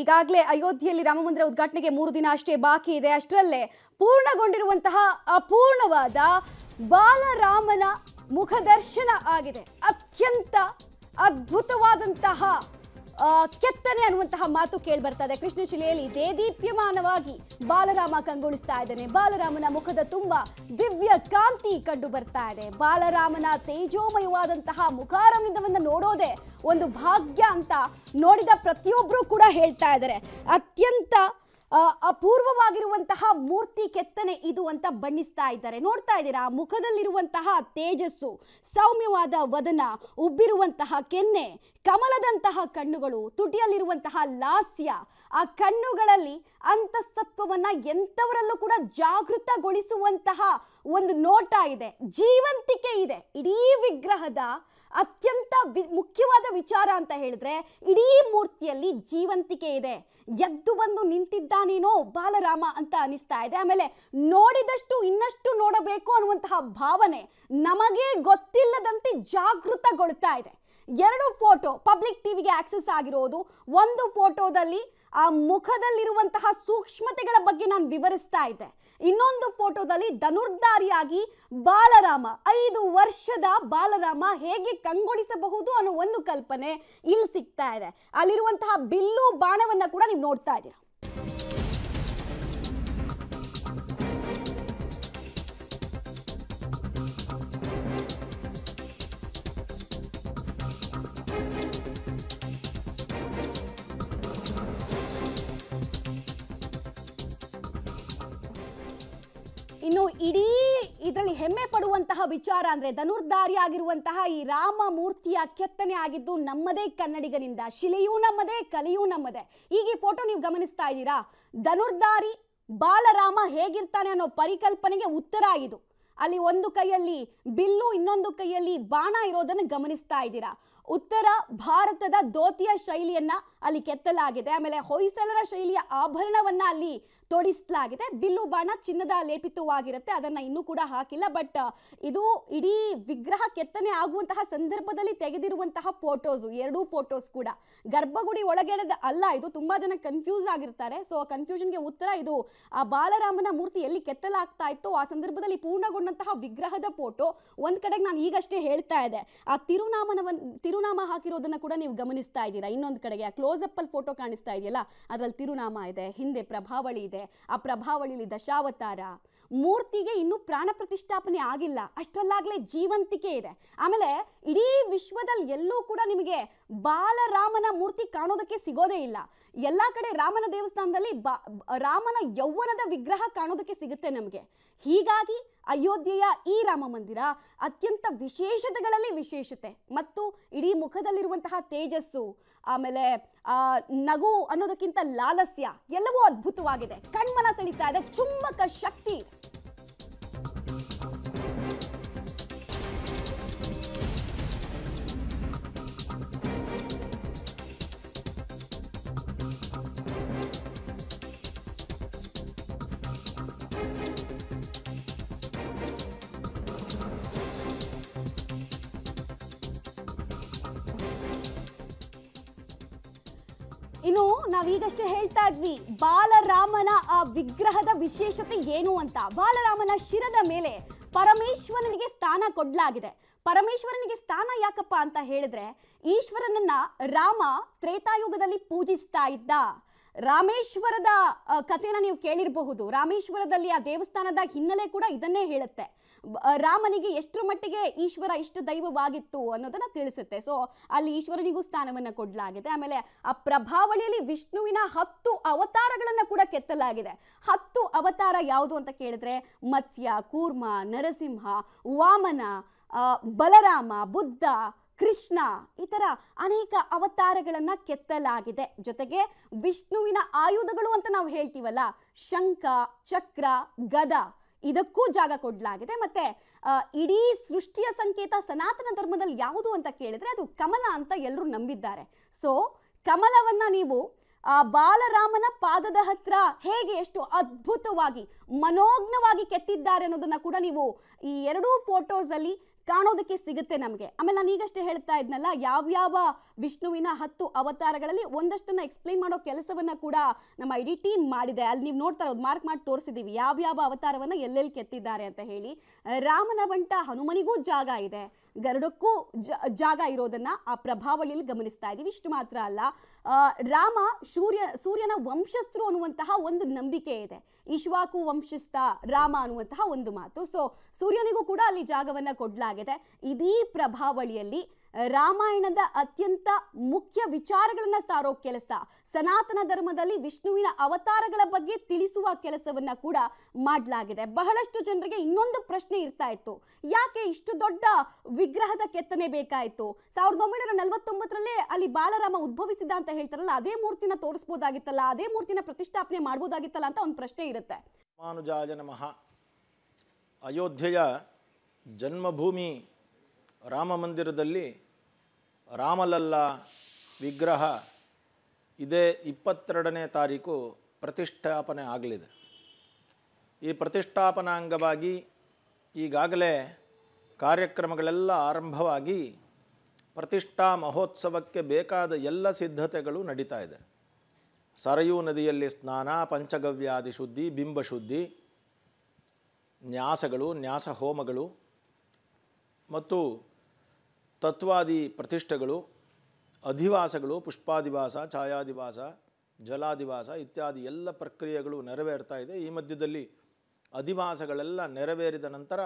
ಈಗಾಗಲೇ ಅಯೋಧ್ಯೆಯಲ್ಲಿ ರಾಮ ಮಂದಿರ ಉದ್ಘಾಟನೆಗೆ ಮೂರು ದಿನ ಅಷ್ಟೇ ಬಾಕಿ ಇದೆ. ಅಷ್ಟರಲ್ಲೇ ಪೂರ್ಣಗೊಂಡಿರುವಂತಹ ಅಪೂರ್ಣವಾದ ಬಾಲರಾಮನ ಮುಖದರ್ಶನ ಆಗಿದೆ. ಅತ್ಯಂತ ಅದ್ಭುತವಾದಂತಹ ಕೆತ್ತನೆ ಅನ್ನುವಂತಹ ಮಾತು ಕೇಳಿ ಬರ್ತಾ ಇದೆ ಕೃಷ್ಣಶಿಲೆಯಲ್ಲಿ ದೇದೀಪ್ಯಮಾನವಾಗಿ ಬಾಲರಾಮ ಕಂಗೊಳಿಸ್ತಾ ಇದ್ದಾನೆ. ಬಾಲರಾಮನ ಮುಖದ ತುಂಬ ದಿವ್ಯ ಕಾಂತಿ ಕಂಡು ಬರ್ತಾ ಇದೆ. ಬಾಲರಾಮನ ತೇಜೋಮಯವಾದಂತಹ ಮುಖಾರವಿಂದವನ್ನು ನೋಡೋದೇ ಒಂದು ಭಾಗ್ಯ ಅಂತ ನೋಡಿದ ಪ್ರತಿಯೊಬ್ಬರು ಕೂಡ ಹೇಳ್ತಾ ಇದ್ದಾರೆ. ಅತ್ಯಂತ ಅಪೂರ್ವವಾಗಿರುವಂತಹ ಮೂರ್ತಿ ಕೆತ್ತನೆ ಇದು ಅಂತ ಬಣ್ಣಿಸ್ತಾ ಇದ್ದಾರೆ. ನೋಡ್ತಾ ಇದ್ದೀರಾ? ಮುಖದಲ್ಲಿರುವಂತಹ ತೇಜಸ್ಸು, ಸೌಮ್ಯವಾದ ವದನ, ಉಬ್ಬಿರುವಂತಹ ಕೆನ್ನೆ, ಕಮಲದಂತಹ ಕಣ್ಣುಗಳು, ತುಟಿಯಲ್ಲಿರುವಂತಹ ಲಾಸ್ಯ, ಆ ಕಣ್ಣುಗಳಲ್ಲಿ ಅಂತಸತ್ವವನ್ನು ಎಂಥವರಲ್ಲೂ ಕೂಡ ಜಾಗೃತಗೊಳಿಸುವಂತಹ ಒಂದು ನೋಟ ಇದೆ, ಜೀವಂತಿಕೆ ಇದೆ. ಇಡೀ ವಿಗ್ರಹದ ಅತ್ಯಂತ ವಿ- ಮುಖ್ಯವಾದ ವಿಚಾರ ಅಂತ ಹೇಳಿದ್ರೆ, ಇಡೀ ಮೂರ್ತಿಯಲ್ಲಿ ಜೀವಂತಿಕೆ ಇದೆ. ಎದ್ದು ಬಂದು ನಿಂತಿದ್ದಾನೇನೋ ಬಾಲರಾಮ ಅಂತ ಅನಿಸ್ತಾ ಇದೆ. ಆಮೇಲೆ ನೋಡಿದಷ್ಟು ಇನ್ನಷ್ಟು ನೋಡಬೇಕು ಅನ್ನುವಂತಹ ಭಾವನೆ ನಮಗೆ ಗೊತ್ತಿಲ್ಲದಂತೆ ಜಾಗೃತಗೊಳ್ತಾ ಇದೆ. ಎರಡು ಫೋಟೋ ಪಬ್ಲಿಕ್ ಟಿವಿಗೆ ಆಕ್ಸೆಸ್ ಆಗಿರೋದು, ಒಂದು ಫೋಟೋದಲ್ಲಿ ಆ ಮುಖದಲ್ಲಿರುವಂತಹ ಸೂಕ್ಷ್ಮತೆಗಳ ಬಗ್ಗೆ ನಾನು ವಿವರಿಸ್ತಾ ಇದ್ದೆ. ಇನ್ನೊಂದು ಫೋಟೋದಲ್ಲಿ ಧನುರ್ಧಾರಿಯಾಗಿ ಬಾಲರಾಮ. ಐದು ವರ್ಷದ ಬಾಲರಾಮ ಹೇಗೆ ಕಂಗೊಳಿಸಬಹುದು ಅನ್ನೋ ಒಂದು ಕಲ್ಪನೆ ಇಲ್ಲಿ ಸಿಗ್ತಾ ಇದೆ. ಅಲ್ಲಿರುವಂತಹ ಬಿಲ್ಲು ಬಾಣವನ್ನ ಕೂಡ ನೀವು ನೋಡ್ತಾ ಇದ್ದೀರಾ. ಇನ್ನು ಇಡೀ ಇದರಲ್ಲಿ ಹೆಮ್ಮೆ ಪಡುವಂತಹ ವಿಚಾರ ಅಂದ್ರೆ ಧನುರ್ಧಾರಿ ಆಗಿರುವಂತಹ ಈ ರಾಮ ಮೂರ್ತಿಯ ಕೆತ್ತನೆ ಆಗಿದ್ದು ನಮ್ಮದೇ ಕನ್ನಡಿಗನಿಂದ. ಶಿಲೆಯೂ ನಮ್ಮದೇ, ಕಲೆಯೂ ನಮ್ಮದೇ. ಈಗ ಈ ಫೋಟೋ ನೀವು ಗಮನಿಸ್ತಾ ಇದ್ದೀರಾ? ಧನುರ್ಧಾರಿ ಬಾಲರಾಮ ಹೇಗಿರ್ತಾನೆ ಅನ್ನೋ ಪರಿಕಲ್ಪನೆಗೆ ಉತ್ತರ ಇದು. ಅಲ್ಲಿ ಒಂದು ಕೈಯಲ್ಲಿ ಬಿಲ್ಲು, ಇನ್ನೊಂದು ಕೈಯಲ್ಲಿ ಬಾಣ ಇರೋದನ್ನು ಗಮನಿಸ್ತಾ ಇದ್ದೀರಾ? ಉತ್ತರ ಭಾರತದ ದೋತಿಯ ಶೈಲಿಯನ್ನ ಅಲ್ಲಿ ಕೆತ್ತಲಾಗಿದೆ. ಆಮೇಲೆ ಹೊಯ್ಸಳರ ಶೈಲಿಯ ಆಭರಣವನ್ನ ಅಲ್ಲಿ ತೊಡಿಸಲಾಗಿದೆ. ಬಿಲ್ಲು ಬಾಣ ಚಿನ್ನದ ಲೇಪಿತವಾಗಿರುತ್ತೆ. ಅದನ್ನ ಇನ್ನೂ ಕೂಡ ಹಾಕಿಲ್ಲ. ಬಟ್, ಇದು ಇಡೀ ವಿಗ್ರಹ ಕೆತ್ತನೆ ಆಗುವಂತಹ ಸಂದರ್ಭದಲ್ಲಿ ತೆಗೆದಿರುವಂತಹ ಫೋಟೋಸು ಎರಡೂ ಫೋಟೋಸ್ ಕೂಡ. ಗರ್ಭಗುಡಿ ಒಳಗಡೆದ ಅಲ್ಲ, ಇದು ತುಂಬಾ ಜನ ಕನ್ಫ್ಯೂಸ್ ಆಗಿರ್ತಾರೆ. ಸೊ ಕನ್ಫ್ಯೂಷನ್ಗೆ ಉತ್ತರ ಇದು, ಆ ಬಾಲರಾಮನ ಮೂರ್ತಿ ಎಲ್ಲಿ ಕೆತ್ತಲಾಗ್ತಾ ಇತ್ತು, ಆ ಸಂದರ್ಭದಲ್ಲಿ ಪೂರ್ಣಗೊಂಡಂತಹ ವಿಗ್ರಹದ ಫೋಟೋ ಒಂದ್ ಕಡೆಗೆ ನಾನು ಈಗಷ್ಟೇ ಹೇಳ್ತಾ ಇದೆ ಆ ತಿರುನಾಮನವನ್ ತಿರುನಾಮ ಹಾಕಿರೋದನ್ನ ಕೂಡ ನೀವು ಗಮನಿಸ್ತಾ ಇದ್ದೀರಾ? ಇನ್ನೊಂದು ಕಡೆಗೆ ಆ ಕ್ಲೋಸ್ ಅಪ್ ಅಲ್ಲಿ ಫೋಟೋ ಕಾಣಿಸ್ತಾ ಇದೆಯಲ್ಲ, ಅದ್ರಲ್ಲಿ ತಿರುನಾಮ ಇದೆ, ಹಿಂದೆ ಪ್ರಭಾವಳಿ ಇದೆ, ಆ ಪ್ರಭಾವಳಿಲಿ ದಶಾವತಾರ. ಮೂರ್ತಿಗೆ ಇನ್ನೂ ಪ್ರಾಣ ಪ್ರತಿಷ್ಠಾಪನೆ ಆಗಿಲ್ಲ, ಅಷ್ಟರಲ್ಲಾಗಲೇ ಜೀವಂತಿಕೆ ಇದೆ. ಆಮೇಲೆ ಇಡೀ ವಿಶ್ವದಲ್ಲಿ ಎಲ್ಲೂ ಕೂಡ ನಿಮಗೆ ಬಾಲರಾಮನ ಮೂರ್ತಿ ಕಾಣೋದಕ್ಕೆ ಸಿಗೋದೇ ಇಲ್ಲ. ಎಲ್ಲ ಕಡೆ ರಾಮನ ದೇವಸ್ಥಾನದಲ್ಲಿ ಬಾ, ರಾಮನ ಯೌವನದ ವಿಗ್ರಹ ಕಾಣೋದಕ್ಕೆ ಸಿಗುತ್ತೆ ನಮಗೆ. ಹೀಗಾಗಿ ಅಯೋಧ್ಯೆಯ ಈ ರಾಮ ಮಂದಿರ ಅತ್ಯಂತ ವಿಶೇಷತೆಗಳಲ್ಲಿ ವಿಶೇಷತೆ ಮತ್ತು ಇಡೀ ಮುಖದಲ್ಲಿರುವಂತಹ ತೇಜಸ್ಸು, ಆಮೇಲೆ ನಗು ಅನ್ನೋದಕ್ಕಿಂತ ಲಾಲಸ್ಯ ಎಲ್ಲವೂ ಅದ್ಭುತವಾಗಿದೆ. ಕಣ್ಮನ ಸೆಳಿತಾ ಇದೆ. ಚುಂಬಕ ಶಕ್ತಿ ಇನ್ನು ನಾವೀಗಷ್ಟೇ ಹೇಳ್ತಾ ಇದ್ವಿ, ಬಾಲರಾಮನ ಆ ವಿಗ್ರಹದ ವಿಶೇಷತೆ ಏನು ಅಂತ. ಬಾಲರಾಮನ ಶಿರದ ಮೇಲೆ ಪರಮೇಶ್ವರನಿಗೆ ಸ್ಥಾನ ಕೊಡ್ಲಾಗಿದೆ. ಪರಮೇಶ್ವರನಿಗೆ ಸ್ಥಾನ ಯಾಕಪ್ಪ ಅಂತ ಹೇಳಿದ್ರೆ, ಈಶ್ವರನನ್ನ ರಾಮ ತ್ರೇತಾಯುಗದಲ್ಲಿ ಪೂಜಿಸ್ತಾ ಇದ್ದ. ರಾಮೇಶ್ವರದ ಕಥೆನ ನೀವು ಕೇಳಿರಬಹುದು. ರಾಮೇಶ್ವರದಲ್ಲಿ ಆ ದೇವಸ್ಥಾನದ ಹಿನ್ನೆಲೆ ಕೂಡ ಇದನ್ನೇ ಹೇಳುತ್ತೆ. ರಾಮನಿಗೆ ಎಷ್ಟರ ಮಟ್ಟಿಗೆ ಈಶ್ವರ ಇಷ್ಟು ದೈವವಾಗಿತ್ತು ಅನ್ನೋದನ್ನ ತಿಳಿಸುತ್ತೆ. ಸೊ ಅಲ್ಲಿ ಈಶ್ವರನಿಗೂ ಸ್ಥಾನವನ್ನ ಕೊಡಲಾಗಿದೆ. ಆಮೇಲೆ ಆ ಪ್ರಭಾವಳಿಯಲ್ಲಿ ವಿಷ್ಣುವಿನ ಹತ್ತು ಅವತಾರಗಳನ್ನ ಕೂಡ ಕೆತ್ತಲಾಗಿದೆ. ಹತ್ತು ಅವತಾರ ಯಾವುದು ಅಂತ ಕೇಳಿದ್ರೆ, ಮತ್ಸ್ಯ, ಕೂರ್ಮ, ನರಸಿಂಹ, ವಾಮನ ಬಲರಾಮ, ಬುದ್ಧ, ಕೃಷ್ಣ ಈ ಥರ ಅನೇಕ ಅವತಾರಗಳನ್ನ ಕೆತ್ತಲಾಗಿದೆ. ಜೊತೆಗೆ ವಿಷ್ಣುವಿನ ಆಯುಧಗಳು ಅಂತ ನಾವು ಹೇಳ್ತೀವಲ್ಲ, ಶಂಖ, ಚಕ್ರ, ಗದ ಇದಕ್ಕೂ ಜಾಗ ಕೊಡಲಾಗಿದೆ. ಮತ್ತೆ ಇಡೀ ಸೃಷ್ಟಿಯ ಸಂಕೇತ ಸನಾತನ ಧರ್ಮದಲ್ಲಿ ಯಾವುದು ಅಂತ ಕೇಳಿದ್ರೆ ಅದು ಕಮಲ ಅಂತ ಎಲ್ಲರೂ ನಂಬಿದ್ದಾರೆ. ಸೊ ಕಮಲವನ್ನ ನೀವು ಬಾಲರಾಮನ ಪಾದದ ಹತ್ರ ಹೇಗೆ ಎಷ್ಟು ಅದ್ಭುತವಾಗಿ, ಮನೋಜ್ಞವಾಗಿ ಕೆತ್ತಿದ್ದಾರೆ ಅನ್ನೋದನ್ನ ಕೂಡ ನೀವು ಈ ಎರಡೂ ಫೋಟೋಸ್ ಅಲ್ಲಿ ಕಾಣೋದಕ್ಕೆ ಸಿಗುತ್ತೆ ನಮಗೆ. ಆಮೇಲೆ ನಾನು ಈಗಷ್ಟೇ ಹೇಳ್ತಾ ಇದ್ನಲ್ಲ, ಯಾವ್ಯಾವ ವಿಷ್ಣುವಿನ ಹತ್ತು ಅವತಾರಗಳಲ್ಲಿ ಒಂದಷ್ಟನ್ನ ಎಕ್ಸ್ಪ್ಲೈನ್ ಮಾಡೋ ಕೆಲಸವನ್ನ ಕೂಡ ನಮ್ಮ ಇಡೀ ಟೀಮ್ ಮಾಡಿದೆ. ಅಲ್ಲಿ ನೀವು ನೋಡ್ತಾ ಇರೋದು ಮಾರ್ಕ್ ಮಾಡಿ ತೋರಿಸಿದೀವಿ. ಯಾವ್ಯಾವ ಅವತಾರವನ್ನ ಎಲ್ಲೆಲ್ಲಿ ಕೆತ್ತಿದ್ದಾರೆ ಅಂತ ಹೇಳಿ. ರಾಮನ ಬಂಟ ಹನುಮನಿಗೂ ಜಾಗ ಇದೆ. ಗರುಡಕ್ಕೂ ಜ- ಜಾಗ ಇರೋದನ್ನ ಆ ಪ್ರಭಾವಳಿಯಲ್ಲಿ ಗಮನಿಸ್ತಾ ಇದ್ದೀವಿ. ಇಷ್ಟು ಮಾತ್ರ ಅಲ್ಲ ರಾಮ ಸೂರ್ಯ ಸೂರ್ಯನ ವಂಶಸ್ಥರು ಅನ್ನುವಂತಹ ಒಂದು ನಂಬಿಕೆ ಇದೆ. ಇಶ್ವಾಕು ವಂಶಸ್ಥ ರಾಮ ಅನ್ನುವಂತಹ ಒಂದು ಮಾತು. ಸೊ ಸೂರ್ಯನಿಗೂ ಕೂಡ ಅಲ್ಲಿ ಜಾಗವನ್ನ ಕೊಡಲಾಗಿದೆ. ಇದೀ ಪ್ರಭಾವಳಿಯಲ್ಲಿ ರಾಮಾಯಣದ ಅತ್ಯಂತ ಮುಖ್ಯ ವಿಚಾರಗಳನ್ನು ಸಾರೋ ಕೆಲಸ. ಸನಾತನ ಧರ್ಮದಲ್ಲಿ ವಿಷ್ಣುವಿನ ಅವತಾರಗಳ ಬಗ್ಗೆ ತಿಳಿಸುವ ಕೆಲಸವನ್ನ ಕೂಡ ಮಾಡಲಾಗಿದೆ. ಬಹಳಷ್ಟು ಜನರಿಗೆ ಇನ್ನೊಂದು ಪ್ರಶ್ನೆ ಇರ್ತಾ ಇತ್ತು. ಯಾಕೆ ಇಷ್ಟು ದೊಡ್ಡ ವಿಗ್ರಹದ ಕೆತ್ತನೆ ಬೇಕಾಯಿತು? ಸಾವಿರದ ಒಂಬೈನೂರ ನಲವತ್ತೊಂಬತ್ತರಲ್ಲೇ ಅಲ್ಲಿ ಬಾಲರಾಮ ಉದ್ಭವಿಸಿದ ಅಂತ ಹೇಳ್ತಾರಲ್ಲ, ಅದೇ ಮೂರ್ತಿನ ತೋರಿಸ್ಬೋದಾಗಿತ್ತಲ್ಲ, ಅದೇ ಮೂರ್ತಿನ ಪ್ರತಿಷ್ಠಾಪನೆ ಮಾಡ್ಬೋದಾಗಿತ್ತಲ್ಲ ಅಂತ ಒಂದು ಪ್ರಶ್ನೆ ಇರುತ್ತೆ. ಮಾನುಜಾಜ ನಮಃ. ಅಯೋಧ್ಯೆಯ ಜನ್ಮಭೂಮಿ ರಾಮ ಮಂದಿರದಲ್ಲಿ ರಾಮಲಲ್ಲ ವಿಗ್ರಹ ಇದೇ ಇಪ್ಪತ್ತೆರಡನೇ ತಾರೀಕು ಪ್ರತಿಷ್ಠಾಪನೆ ಆಗಲಿದೆ. ಈ ಪ್ರತಿಷ್ಠಾಪನಾ ಅಂಗವಾಗಿ ಈಗಾಗಲೇ ಕಾರ್ಯಕ್ರಮಗಳೆಲ್ಲ ಆರಂಭವಾಗಿ ಪ್ರತಿಷ್ಠಾ ಮಹೋತ್ಸವಕ್ಕೆ ಬೇಕಾದ ಎಲ್ಲ ಸಿದ್ಧತೆಗಳು ನಡೀತಾ ಇದೆ. ಸರಯೂ ನದಿಯಲ್ಲಿ ಸ್ನಾನ ಪಂಚಗವ್ಯಾದಿ ಶುದ್ಧಿ ಬಿಂಬಶುದ್ಧಿ, ನ್ಯಾಸಗಳು ನ್ಯಾಸ ಹೋಮಗಳು ಮತ್ತು ತತ್ವಾದಿ ಪ್ರತಿಷ್ಠೆಗಳು, ಅಧಿವಾಸಗಳು, ಪುಷ್ಪಾದಿವಾಸ, ಛಾಯಾದಿವಾಸ, ಜಲಾದಿವಾಸ ಇತ್ಯಾದಿ ಎಲ್ಲ ಪ್ರಕ್ರಿಯೆಗಳು ನೆರವೇರ್ತಾ ಇದೆ. ಈ ಮಧ್ಯದಲ್ಲಿ ಅಧಿವಾಸಗಳೆಲ್ಲ ನೆರವೇರಿದ ನಂತರ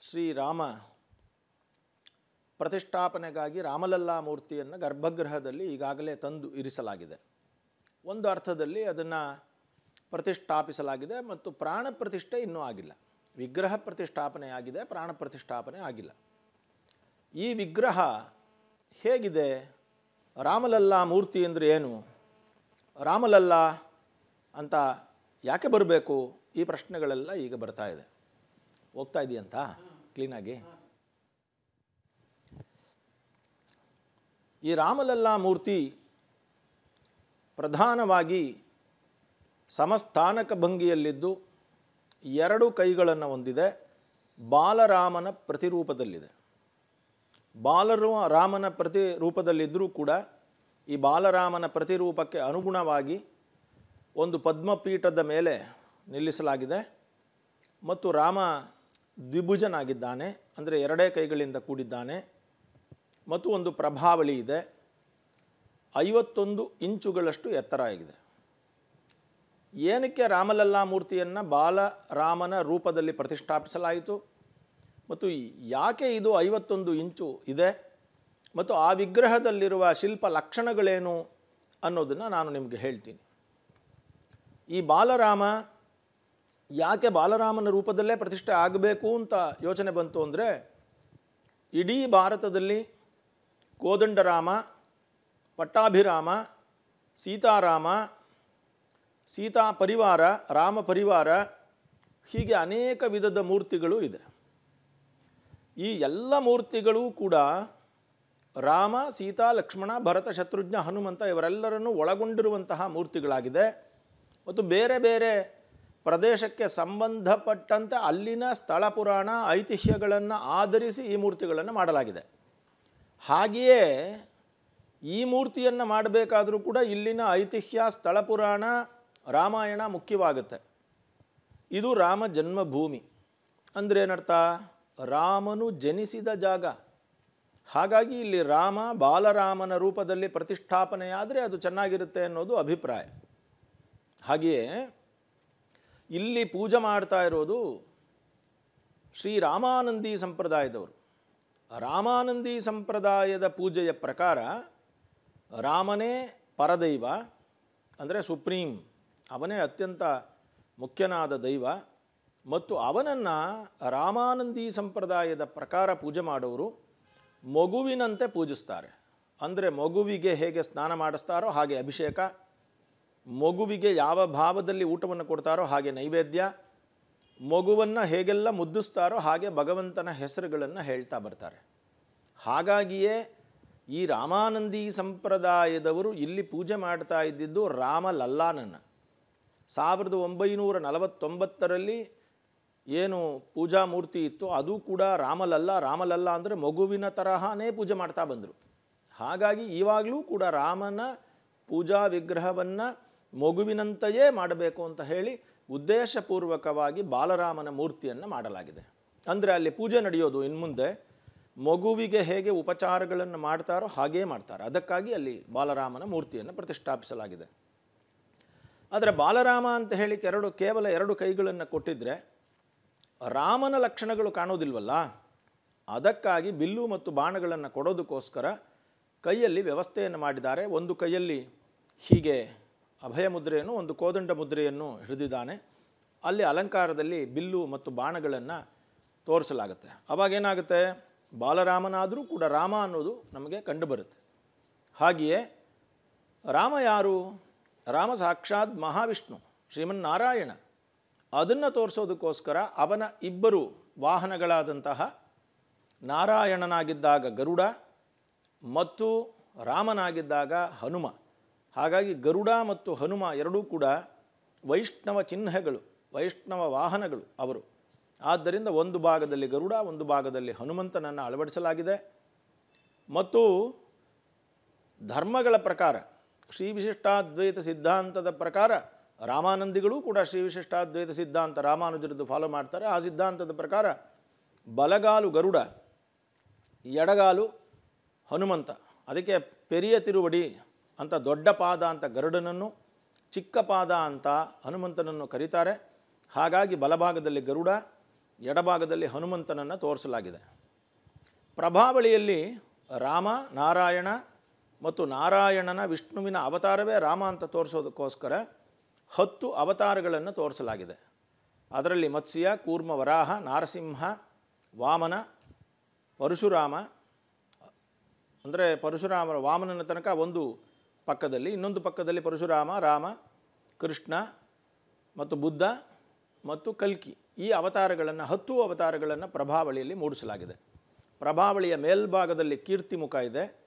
ಶ್ರೀರಾಮ ಪ್ರತಿಷ್ಠಾಪನೆಗಾಗಿ ರಾಮಲಲ್ಲಾ ಮೂರ್ತಿಯನ್ನು ಗರ್ಭಗೃಹದಲ್ಲಿ ಈಗಾಗಲೇ ತಂದು ಇರಿಸಲಾಗಿದೆ. ಒಂದು ಅರ್ಥದಲ್ಲಿ ಅದನ್ನು ಪ್ರತಿಷ್ಠಾಪಿಸಲಾಗಿದೆ ಮತ್ತು ಪ್ರಾಣ ಪ್ರತಿಷ್ಠೆ ಇನ್ನೂ ಆಗಿಲ್ಲ. ವಿಗ್ರಹ ಪ್ರತಿಷ್ಠಾಪನೆ ಆಗಿದೆ ಪ್ರಾಣ ಪ್ರತಿಷ್ಠಾಪನೆ ಆಗಿಲ್ಲ. ಈ ವಿಗ್ರಹ ಹೇಗಿದೆ? ರಾಮಲಲ್ಲಾ ಮೂರ್ತಿ ಅಂದರೆ ಏನು? ರಾಮಲಲ್ಲ ಅಂತ ಯಾಕೆ ಬರಬೇಕು? ಈ ಪ್ರಶ್ನೆಗಳೆಲ್ಲ ಈಗ ಬರ್ತಾ ಇದೆ. ಹೋಗ್ತಾ ಇದೆಯಂತ? ಕ್ಲೀನಾಗಿ ಈ ರಾಮಲಲ್ಲಾ ಮೂರ್ತಿ ಪ್ರಧಾನವಾಗಿ ಸಮಸ್ಥಾನಕ ಭಂಗಿಯಲ್ಲಿದ್ದು ಎರಡು ಕೈಗಳನ್ನು ಹೊಂದಿದೆ. ಬಾಲರಾಮನ ಪ್ರತಿರೂಪದಲ್ಲಿದೆ. ಬಾಲರು ರಾಮನ ಪ್ರತಿ ರೂಪದಲ್ಲಿದ್ದರೂ ಕೂಡ ಈ ಬಾಲರಾಮನ ಪ್ರತಿರೂಪಕ್ಕೆ ಅನುಗುಣವಾಗಿ ಒಂದು ಪದ್ಮಪೀಠದ ಮೇಲೆ ನಿಲ್ಲಿಸಲಾಗಿದೆ ಮತ್ತು ರಾಮ ದ್ವಿಭುಜನಾಗಿದ್ದಾನೆ, ಅಂದರೆ ಎರಡೇ ಕೈಗಳಿಂದ ಕೂಡಿದ್ದಾನೆ ಮತ್ತು ಒಂದು ಪ್ರಭಾವಳಿ ಇದೆ. ಐವತ್ತೊಂದು ಇಂಚುಗಳಷ್ಟು ಎತ್ತರ ಆಗಿದೆ. ಏನಕ್ಕೆ ರಾಮಲಲ್ಲಾ ಮೂರ್ತಿಯನ್ನು ಬಾಲರಾಮನ ರೂಪದಲ್ಲಿ ಪ್ರತಿಷ್ಠಾಪಿಸಲಾಯಿತು? ಮತ್ತು ಯಾಕೆ ಇದು ಐವತ್ತೊಂದು ಇಂಚು ಇದೆ? ಮತ್ತು ಆ ವಿಗ್ರಹದಲ್ಲಿರುವ ಶಿಲ್ಪ ಲಕ್ಷಣಗಳೇನು ಅನ್ನೋದನ್ನು ನಾನು ನಿಮಗೆ ಹೇಳ್ತೀನಿ. ಈ ಬಾಲರಾಮ ಯಾಕೆ ಬಾಲರಾಮನ ರೂಪದಲ್ಲೇ ಪ್ರತಿಷ್ಠೆ ಆಗಬೇಕು ಅಂತ ಯೋಚನೆ ಬಂತು ಅಂದರೆ, ಇಡೀ ಭಾರತದಲ್ಲಿ ಕೋದಂಡರಾಮ ಪಟ್ಟಾಭಿರಾಮ, ಸೀತಾರಾಮ, ಸೀತಾ ಪರಿವಾರ, ರಾಮ ಪರಿವಾರ ಹೀಗೆ ಅನೇಕ ವಿಧದ ಮೂರ್ತಿಗಳು ಇದೆ. ಈ ಎಲ್ಲ ಮೂರ್ತಿಗಳು ಕೂಡ ರಾಮ, ಸೀತಾ, ಲಕ್ಷ್ಮಣ, ಭರತ, ಶತ್ರುಘ್ನ, ಹನುಮಂತ ಇವರೆಲ್ಲರನ್ನು ಒಳಗೊಂಡಿರುವಂತಹ ಮೂರ್ತಿಗಳಾಗಿದೆ. ಮತ್ತು ಬೇರೆ ಬೇರೆ ಪ್ರದೇಶಕ್ಕೆ ಸಂಬಂಧಪಟ್ಟಂತೆ ಅಲ್ಲಿನ ಸ್ಥಳ ಪುರಾಣ, ಐತಿಹ್ಯಗಳನ್ನು ಆಧರಿಸಿ ಈ ಮೂರ್ತಿಗಳನ್ನು ಮಾಡಲಾಗಿದೆ. ಹಾಗೆಯೇ ಈ ಮೂರ್ತಿಯನ್ನು ಮಾಡಬೇಕಾದರೂ ಕೂಡ ಇಲ್ಲಿನ ಐತಿಹ್ಯ, ಸ್ಥಳ ಪುರಾಣ, ರಾಮಾಯಣ ಮುಖ್ಯವಾಗುತ್ತೆ. ಇದು ರಾಮ ಜನ್ಮಭೂಮಿ. ಅಂದರೆ ಏನರ್ಥ ರಾಮನು ಜನಿಸಿದ ಜಾಗ. ಹಾಗಾಗಿ ಇಲ್ಲಿ ರಾಮ ಬಾಲರಾಮನ ರೂಪದಲ್ಲಿ ಪ್ರತಿಷ್ಠಾಪನೆಯಾದರೆ ಅದು ಚೆನ್ನಾಗಿರುತ್ತೆ ಅನ್ನೋದು ಅಭಿಪ್ರಾಯ. ಹಾಗೆಯೇ ಇಲ್ಲಿ ಪೂಜೆ ಮಾಡ್ತಾ ಇರೋದು ಶ್ರೀ ರಾಮಾನಂದಿ ಸಂಪ್ರದಾಯದವರು. ರಾಮಾನಂದಿ ಸಂಪ್ರದಾಯದ ಪೂಜೆಯ ಪ್ರಕಾರ ರಾಮನೇ ಪರದೈವ, ಅಂದರೆ ಸುಪ್ರೀಂ, ಅವನೇ ಅತ್ಯಂತ ಮುಖ್ಯನಾದ ದೈವ. ಮತ್ತು ಅವನನ್ನು ರಾಮಾನಂದಿ ಸಂಪ್ರದಾಯದ ಪ್ರಕಾರ ಪೂಜೆ ಮಾಡೋರು ಮಗುವಿನಂತೆ ಪೂಜಿಸ್ತಾರೆ. ಅಂದರೆ ಮಗುವಿಗೆ ಹೇಗೆ ಸ್ನಾನ ಮಾಡಿಸ್ತಾರೋ ಹಾಗೆ ಅಭಿಷೇಕ, ಮಗುವಿಗೆ ಯಾವ ಭಾವದಲ್ಲಿ ಊಟವನ್ನು ಕೊಡ್ತಾರೋ ಹಾಗೆ ನೈವೇದ್ಯ, ಮಗುವನ್ನು ಹೇಗೆಲ್ಲ ಮುದ್ದಿಸ್ತಾರೋ ಹಾಗೆ ಭಗವಂತನ ಹೆಸರುಗಳನ್ನು ಹೇಳ್ತಾ ಬರ್ತಾರೆ. ಹಾಗಾಗಿಯೇ ಈ ರಾಮಾನಂದಿ ಸಂಪ್ರದಾಯದವರು ಇಲ್ಲಿ ಪೂಜೆ ಮಾಡ್ತಾ ಇದ್ದಿದ್ದು ರಾಮ ಲಲ್ಲಾನನ್ನು. ಸಾವಿರದ ಒಂಬೈನೂರ ನಲವತ್ತೊಂಬತ್ತರಲ್ಲಿ ಏನು ಪೂಜಾ ಮೂರ್ತಿ ಇತ್ತು ಅದು ಕೂಡ ರಾಮಲಲ್ಲ ರಾಮಲಲ್ಲ ಅಂದರೆ ಮಗುವಿನ ತರಹನೇ ಪೂಜೆ ಮಾಡ್ತಾ ಬಂದರು. ಹಾಗಾಗಿ ಇವಾಗಲೂ ಕೂಡ ರಾಮನ ಪೂಜಾ ವಿಗ್ರಹವನ್ನು ಮಗುವಿನಂತೆಯೇ ಮಾಡಬೇಕು ಅಂತ ಹೇಳಿ ಉದ್ದೇಶಪೂರ್ವಕವಾಗಿ ಬಾಲರಾಮನ ಮೂರ್ತಿಯನ್ನು ಮಾಡಲಾಗಿದೆ. ಅಂದರೆ ಅಲ್ಲಿ ಪೂಜೆ ನಡೆಯೋದು ಇನ್ನು ಮುಂದೆ ಮಗುವಿಗೆ ಹೇಗೆ ಉಪಚಾರಗಳನ್ನು ಮಾಡ್ತಾರೋ ಹಾಗೇ ಮಾಡ್ತಾರೆ. ಅದಕ್ಕಾಗಿ ಅಲ್ಲಿ ಬಾಲರಾಮನ ಮೂರ್ತಿಯನ್ನು ಪ್ರತಿಷ್ಠಾಪಿಸಲಾಗಿದೆ. ಆದರೆ ಬಾಲರಾಮ ಅಂತ ಹೇಳಿ ಎರಡು ಕೇವಲ ಎರಡು ಕೈಗಳನ್ನು ಕೊಟ್ಟಿದ್ರೆ ರಾಮನ ಲಕ್ಷಣಗಳು ಕಾಣೋದಿಲ್ವಲ್ಲ? ಅದಕ್ಕಾಗಿ ಬಿಲ್ಲು ಮತ್ತು ಬಾಣಗಳನ್ನು ಕೊಡೋದಕ್ಕೋಸ್ಕರ ಕೈಯಲ್ಲಿ ವ್ಯವಸ್ಥೆಯನ್ನು ಮಾಡಿದ್ದಾರೆ. ಒಂದು ಕೈಯಲ್ಲಿ ಹೀಗೆ ಅಭಯ ಮುದ್ರೆಯನ್ನು, ಒಂದು ಕೋದಂಡ ಮುದ್ರೆಯನ್ನು ಹಿಡಿದಿದ್ದಾನೆ. ಅಲ್ಲಿ ಅಲಂಕಾರದಲ್ಲಿ ಬಿಲ್ಲು ಮತ್ತು ಬಾಣಗಳನ್ನು ತೋರಿಸಲಾಗುತ್ತೆ. ಅವಾಗೇನಾಗುತ್ತೆ ಬಾಲರಾಮನಾದರೂ ಕೂಡ ರಾಮ ಅನ್ನೋದು ನಮಗೆ ಕಂಡುಬರುತ್ತೆ. ಹಾಗೆಯೇ ರಾಮ ಯಾರು? ರಾಮ ಸಾಕ್ಷಾತ್ ಮಹಾವಿಷ್ಣು, ಶ್ರೀಮನ್ನಾರಾಯಣ. ಅದನ್ನು ತೋರಿಸೋದಕ್ಕೋಸ್ಕರ ಅವನ ಇಬ್ಬರು ವಾಹನಗಳಾದಂತಹ ನಾರಾಯಣನಾಗಿದ್ದಾಗ ಗರುಡ ಮತ್ತು ರಾಮನಾಗಿದ್ದಾಗ ಹನುಮ. ಹಾಗಾಗಿ ಗರುಡ ಮತ್ತು ಹನುಮ ಎರಡೂ ಕೂಡ ವೈಷ್ಣವ ಚಿಹ್ನೆಗಳು, ವೈಷ್ಣವ ವಾಹನಗಳು ಅವರು. ಆದ್ದರಿಂದ ಒಂದು ಭಾಗದಲ್ಲಿ ಗರುಡ, ಒಂದು ಭಾಗದಲ್ಲಿ ಹನುಮಂತನನ್ನು ಅಳವಡಿಸಲಾಗಿದೆ. ಮತ್ತು ಧರ್ಮಗಳ ಪ್ರಕಾರ, ಶ್ರೀ ವಿಶಿಷ್ಟಾದ್ವೈತ ಸಿದ್ಧಾಂತದ ಪ್ರಕಾರ ರಾಮಾನಂದಿಗಳು ಕೂಡ ಶ್ರೀ ವಿಶಿಷ್ಟಾದ್ವೈತ ಸಿದ್ಧಾಂತ ರಾಮಾನುಜರದ್ದು ಫಾಲೋ ಮಾಡ್ತಾರೆ. ಆ ಸಿದ್ಧಾಂತದ ಪ್ರಕಾರ ಬಲಗಾಲು ಗರುಡ, ಎಡಗಾಲು ಹನುಮಂತ. ಅದಕ್ಕೆ ಪೆರಿಯ ತಿರುವಡಿ ಅಂತ ದೊಡ್ಡ ಪಾದ ಅಂತ ಗರುಡನನ್ನು, ಚಿಕ್ಕ ಪಾದ ಅಂತ ಹನುಮಂತನನ್ನು ಕರೀತಾರೆ. ಹಾಗಾಗಿ ಬಲಭಾಗದಲ್ಲಿ ಗರುಡ, ಎಡಭಾಗದಲ್ಲಿ ಹನುಮಂತನನ್ನು ತೋರಿಸಲಾಗಿದೆ. ಪ್ರಭಾವಳಿಯಲ್ಲಿ ರಾಮ, ನಾರಾಯಣ ಮತ್ತು ನಾರಾಯಣನ ವಿಷ್ಣುವಿನ ಅವತಾರವೇ ರಾಮ ಅಂತ ತೋರಿಸೋದಕ್ಕೋಸ್ಕರ ಹತ್ತು ಅವತಾರಗಳನ್ನು ತೋರಿಸಲಾಗಿದೆ. ಅದರಲ್ಲಿ ಮತ್ಸ್ಯ, ಕೂರ್ಮ, ವರಾಹ, ನಾರಸಿಂಹ, ವಾಮನ, ಪರಶುರಾಮ, ಅಂದರೆ ಪರಶುರಾಮ ವಾಮನನ ತನಕ ಒಂದು ಪಕ್ಕದಲ್ಲಿ, ಇನ್ನೊಂದು ಪಕ್ಕದಲ್ಲಿ ಪರಶುರಾಮ, ರಾಮ, ಕೃಷ್ಣ ಮತ್ತು ಬುದ್ಧ ಮತ್ತು ಕಲ್ಕಿ. ಈ ಅವತಾರಗಳನ್ನು, ಹತ್ತು ಅವತಾರಗಳನ್ನು ಪ್ರಭಾವಳಿಯಲ್ಲಿ ಮೂಡಿಸಲಾಗಿದೆ. ಪ್ರಭಾವಳಿಯ ಮೇಲ್ಭಾಗದಲ್ಲಿ ಕೀರ್ತಿ ಮುಖ ಇದೆ.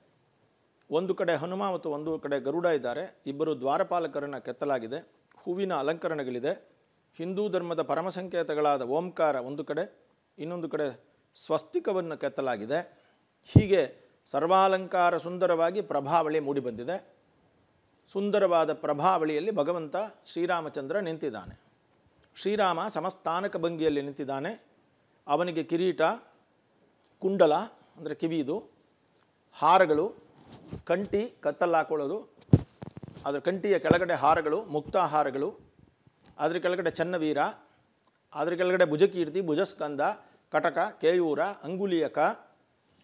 ಒಂದು ಕಡೆ ಹನುಮ ಮತ್ತು ಒಂದು ಕಡೆ ಗರುಡ ಇದ್ದಾರೆ. ಇಬ್ಬರು ದ್ವಾರಪಾಲಕರನ್ನು ಕೆತ್ತಲಾಗಿದೆ. ಹೂವಿನ ಅಲಂಕರಣಗಳಿದೆ. ಹಿಂದೂ ಧರ್ಮದ ಪರಮಸಂಕೇತಗಳಾದ ಓಂಕಾರ ಒಂದು ಕಡೆ, ಇನ್ನೊಂದು ಕಡೆ ಸ್ವಸ್ತಿಕವನ್ನು ಕೆತ್ತಲಾಗಿದೆ. ಹೀಗೆ ಸರ್ವಾಲಂಕಾರ ಸುಂದರವಾಗಿ ಪ್ರಭಾವಳಿ ಮೂಡಿಬಂದಿದೆ ಸುಂದರವಾದ ಪ್ರಭಾವಳಿಯಲ್ಲಿ ಭಗವಂತ ಶ್ರೀರಾಮಚಂದ್ರ ನಿಂತಿದ್ದಾನೆ. ಶ್ರೀರಾಮ ಸಮಸ್ಥಾನಕ ಭಂಗಿಯಲ್ಲಿ ನಿಂತಿದ್ದಾನೆ. ಅವನಿಗೆ ಕಿರೀಟ, ಕುಂಡಲ, ಅಂದರೆ ಕಿವಿದು ಹಾರಗಳು ಕಂಟಿ ಕತ್ತಲ್ಲಿ ಹಾಕೊಳ್ಳೋದು ಅದರ ಕಂಠಿಯ ಕೆಳಗಡೆ ಹಾರಗಳು ಮುಕ್ತಾಹಾರಗಳು ಅದ್ರ ಕೆಳಗಡೆ ಚನ್ನವೀರ, ಅದ್ರ ಕೆಳಗಡೆ ಭುಜಕೀರ್ತಿ, ಭುಜಸ್ಕಂದ, ಕಟಕ, ಕೇಯೂರ, ಅಂಗುಲಿಯಕ,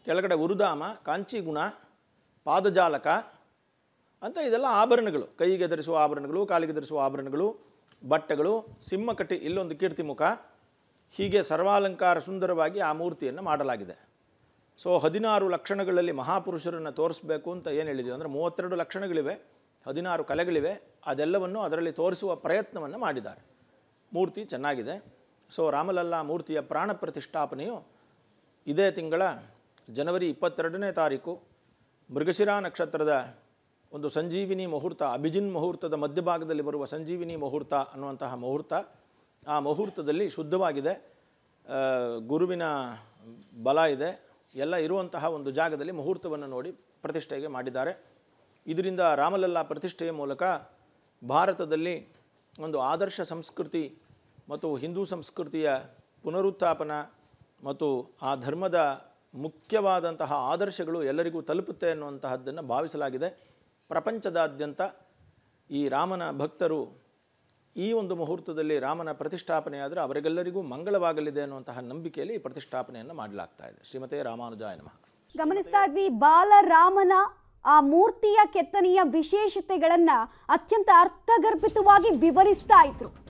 ಕೆಳಗಡೆ ಉರುಧಾಮ ಕಾಂಚಿಗುಣ, ಪಾದಜಾಲಕ, ಅಂತ ಇದೆಲ್ಲ ಆಭರಣಗಳು. ಕೈಗೆ ಧರಿಸುವ ಆಭರಣಗಳು, ಕಾಲಿಗೆ ಧರಿಸುವ ಆಭರಣಗಳು, ಬಟ್ಟೆಗಳು, ಸಿಂಹಕಟ್ಟಿ ಇಲ್ಲೊಂದು ಕೀರ್ತಿ ಮುಖ ಹೀಗೆ ಸರ್ವಾಲಂಕಾರ ಸುಂದರವಾಗಿ ಆ ಮೂರ್ತಿಯನ್ನು ಮಾಡಲಾಗಿದೆ. ಸೊ ಹದಿನಾರು ಲಕ್ಷಣಗಳಲ್ಲಿ ಮಹಾಪುರುಷರನ್ನು ತೋರಿಸ್ಬೇಕು ಅಂತ ಏನು ಹೇಳಿದ್ದೀವಿ? ಅಂದರೆ ಮೂವತ್ತೆರಡು ಲಕ್ಷಣಗಳಿವೆ. ಹದಿನಾರು ಕಲೆಗಳಿವೆ. ಅದೆಲ್ಲವನ್ನು ಅದರಲ್ಲಿ ತೋರಿಸುವ ಪ್ರಯತ್ನವನ್ನು ಮಾಡಿದ್ದಾರೆ. ಮೂರ್ತಿ ಚೆನ್ನಾಗಿದೆ. ಸೊ, ರಾಮಲಲ್ಲಾ ಮೂರ್ತಿಯ ಪ್ರಾಣ ಪ್ರತಿಷ್ಠಾಪನೆಯು ಇದೇ ತಿಂಗಳ ಜನವರಿ ಇಪ್ಪತ್ತೆರಡನೇ ತಾರೀಕು ಮೃಗಶಿರಾ ನಕ್ಷತ್ರದ ಒಂದು ಸಂಜೀವಿನಿ ಮುಹೂರ್ತ, ಅಭಿಜಿನ್ ಮುಹೂರ್ತದ ಮಧ್ಯಭಾಗದಲ್ಲಿ ಬರುವ ಸಂಜೀವಿನಿ ಮುಹೂರ್ತ ಅನ್ನುವಂತಹ ಮುಹೂರ್ತ ಆ ಮುಹೂರ್ತದಲ್ಲಿ ಶುದ್ಧವಾಗಿದೆ. ಗುರುವಿನ ಬಲ ಇದೆ. ಎಲ್ಲ ಇರುವಂತಹ ಒಂದು ಜಾಗದಲ್ಲಿ ಮುಹೂರ್ತವನ್ನು ನೋಡಿ ಪ್ರತಿಷ್ಠೆಗೆ ಮಾಡಿದ್ದಾರೆ. ಇದರಿಂದ ರಾಮಲಲ್ಲಾ ಪ್ರತಿಷ್ಠೆಯ ಮೂಲಕ ಭಾರತದಲ್ಲಿ ಒಂದು ಆದರ್ಶ ಸಂಸ್ಕೃತಿ ಮತ್ತು ಹಿಂದೂ ಸಂಸ್ಕೃತಿಯ ಪುನರುತ್ಥಾಪನ ಮತ್ತು ಆ ಧರ್ಮದ ಮುಖ್ಯವಾದಂತಹ ಆದರ್ಶಗಳು ಎಲ್ಲರಿಗೂ ತಲುಪುತ್ತೆ ಅನ್ನುವಂತಹದ್ದನ್ನು ಭಾವಿಸಲಾಗಿದೆ. ಪ್ರಪಂಚದಾದ್ಯಂತ ಈ ರಾಮನ ಭಕ್ತರು ಈ ಒಂದು ಮುಹೂರ್ತದಲ್ಲಿ ರಾಮನ ಪ್ರತಿಷ್ಠಾಪನೆಯಾದರೆ ಅವರಿಗೆಲ್ಲರಿಗೂ ಮಂಗಳವಾಗಲಿದೆ ಅನ್ನುವಂತಹ ನಂಬಿಕೆಯಲ್ಲಿ ಈ ಪ್ರತಿಷ್ಠಾಪನೆಯನ್ನು ಮಾಡಲಾಗ್ತಾ ಇದೆ. ಶ್ರೀಮತೆ ರಾಮಾನುಜಾಯ ನಮಃ. ಗಮನಿಸ್ತಾ ಇದ್ವಿ, ಬಾಲರಾಮನ ಆ ಮೂರ್ತಿಯ ಕೆತ್ತನೆಯ ವಿಶೇಷತೆಗಳನ್ನು ಅತ್ಯಂತ ಅರ್ಥಗರ್ಭಿತವಾಗಿ ವಿವರಿಸ್ತಾ ಇದ್ರು.